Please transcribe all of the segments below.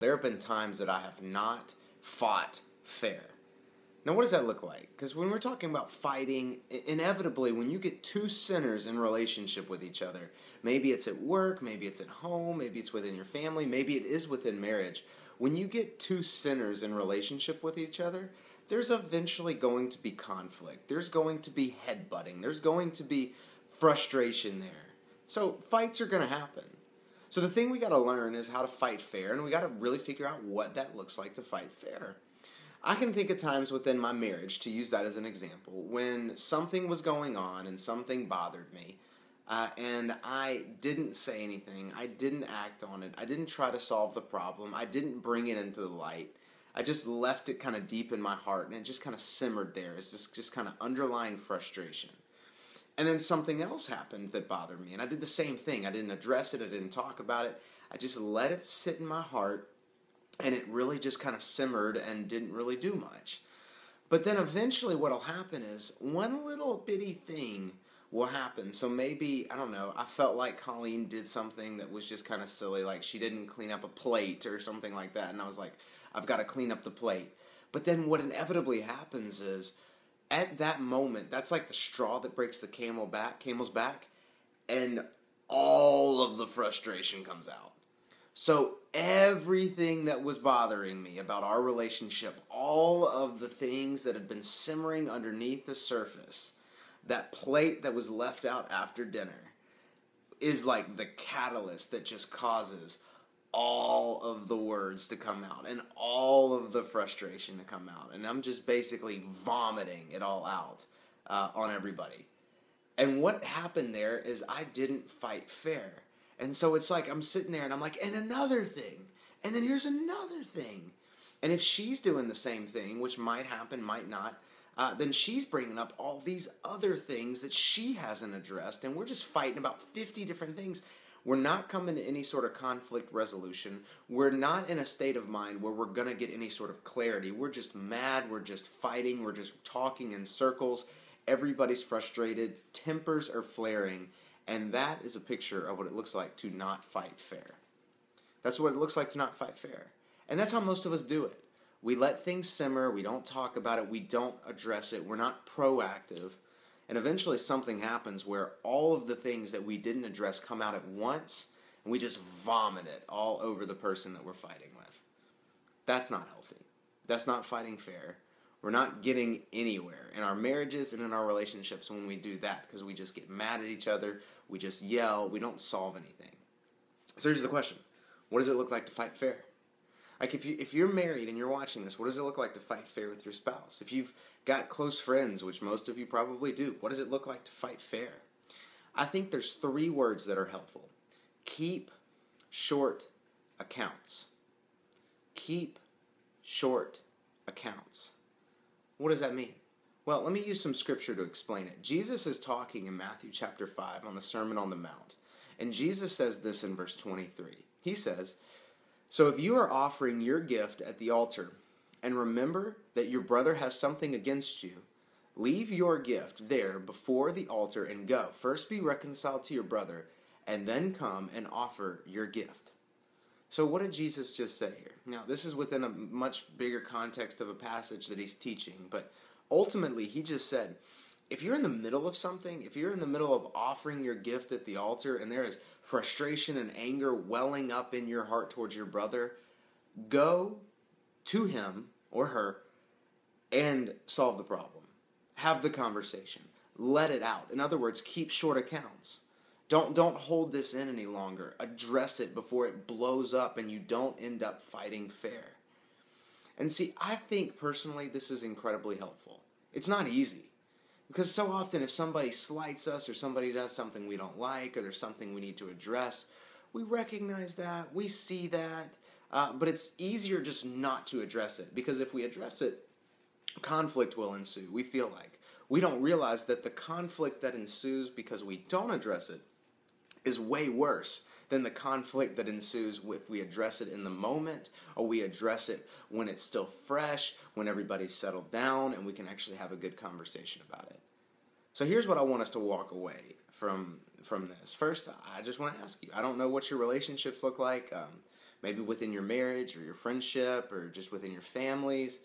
There have been times that I have not fought fair. Now, what does that look like? Because when we're talking about fighting, inevitably, when you get two sinners in relationship with each other, maybe it's at work, maybe it's at home, maybe it's within your family, maybe it is within marriage. When you get two sinners in relationship with each other, there's eventually going to be conflict. There's going to be headbutting. There's going to be frustration there. So, fights are going to happen. So, the thing we got to learn is how to fight fair, and we got to really figure out what that looks like to fight fair. I can think of times within my marriage, to use that as an example, when something was going on and something bothered me, uh, and I didn't say anything, I didn't act on it, I didn't try to solve the problem, I didn't bring it into the light. I just left it kind of deep in my heart and it just kind of simmered there. It's just, just kind of underlying frustration. And then something else happened that bothered me, and I did the same thing. I didn't address it, I didn't talk about it. I just let it sit in my heart and it really just kind of simmered and didn't really do much. But then eventually, what'll happen is one little bitty thing will happen. So maybe, I don't know, I felt like Colleen did something that was just kind of silly, like she didn't clean up a plate or something like that. And I was like, I've got to clean up the plate. But then what inevitably happens is, at that moment, that's like the straw that breaks the camel back, camel's back, and all of the frustration comes out. So everything that was bothering me about our relationship, all of the things that had been simmering underneath the surface, that plate that was left out after dinner, is like the catalyst that just causes all of the words to come out and all of the frustration to come out. And I'm just basically vomiting it all out uh, on everybody. And what happened there is I didn't fight fair. And so it's like I'm sitting there and I'm like, and another thing, and then here's another thing. And if she's doing the same thing, which might happen, might not, uh, then she's bringing up all these other things that she hasn't addressed, and we're just fighting about 50 different things. We're not coming to any sort of conflict resolution. We're not in a state of mind where we're going to get any sort of clarity. We're just mad. We're just fighting. We're just talking in circles. Everybody's frustrated. Tempers are flaring. And that is a picture of what it looks like to not fight fair. That's what it looks like to not fight fair. And that's how most of us do it. We let things simmer, we don't talk about it, we don't address it, we're not proactive. And eventually something happens where all of the things that we didn't address come out at once and we just vomit it all over the person that we're fighting with. That's not healthy. That's not fighting fair. We're not getting anywhere in our marriages and in our relationships when we do that because we just get mad at each other, we just yell, we don't solve anything. So here's the question What does it look like to fight fair? Like if you if you're married and you're watching this, what does it look like to fight fair with your spouse? If you've got close friends, which most of you probably do, what does it look like to fight fair? I think there's three words that are helpful. Keep short accounts. Keep short accounts. What does that mean? Well, let me use some scripture to explain it. Jesus is talking in Matthew chapter 5 on the Sermon on the Mount. And Jesus says this in verse 23. He says, So if you are offering your gift at the altar, and remember that your brother has something against you, leave your gift there before the altar and go. First be reconciled to your brother, and then come and offer your gift. So, what did Jesus just say here? Now, this is within a much bigger context of a passage that he's teaching, but ultimately, he just said, if you're in the middle of something, if you're in the middle of offering your gift at the altar and there is frustration and anger welling up in your heart towards your brother, go to him or her and solve the problem. Have the conversation. Let it out. In other words, keep short accounts. Don't don't hold this in any longer. Address it before it blows up and you don't end up fighting fair. And see, I think personally this is incredibly helpful. It's not easy. Because so often, if somebody slights us or somebody does something we don't like or there's something we need to address, we recognize that, we see that, uh, but it's easier just not to address it because if we address it, conflict will ensue. We feel like. We don't realize that the conflict that ensues because we don't address it is way worse than the conflict that ensues if we address it in the moment or we address it when it's still fresh, when everybody's settled down, and we can actually have a good conversation about it. So here's what I want us to walk away from from this. First, I just want to ask you. I don't know what your relationships look like. Um, maybe within your marriage or your friendship or just within your families.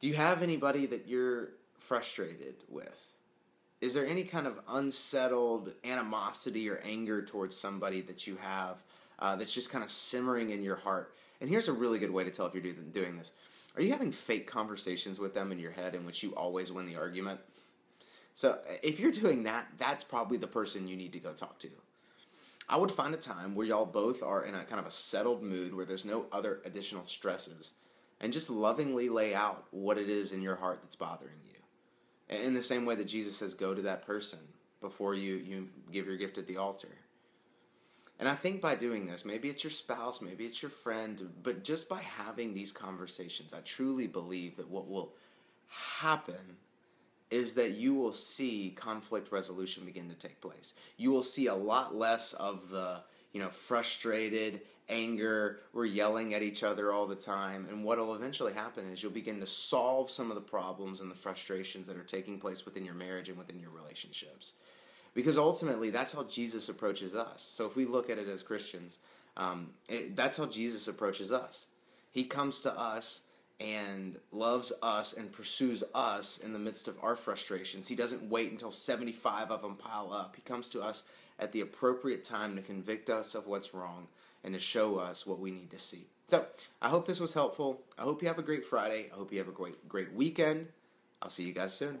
Do you have anybody that you're frustrated with? Is there any kind of unsettled animosity or anger towards somebody that you have uh, that's just kind of simmering in your heart? And here's a really good way to tell if you're doing this. Are you having fake conversations with them in your head in which you always win the argument? So if you're doing that, that's probably the person you need to go talk to. I would find a time where y'all both are in a kind of a settled mood where there's no other additional stresses and just lovingly lay out what it is in your heart that's bothering you. In the same way that Jesus says, go to that person before you, you give your gift at the altar. And I think by doing this, maybe it's your spouse, maybe it's your friend, but just by having these conversations, I truly believe that what will happen is that you will see conflict resolution begin to take place. You will see a lot less of the, you know, frustrated, anger, we're yelling at each other all the time. And what will eventually happen is you'll begin to solve some of the problems and the frustrations that are taking place within your marriage and within your relationships. Because ultimately, that's how Jesus approaches us. So if we look at it as Christians, um, it, that's how Jesus approaches us. He comes to us and loves us and pursues us in the midst of our frustrations. He doesn't wait until 75 of them pile up. He comes to us at the appropriate time to convict us of what's wrong and to show us what we need to see. So, I hope this was helpful. I hope you have a great Friday. I hope you have a great great weekend. I'll see you guys soon.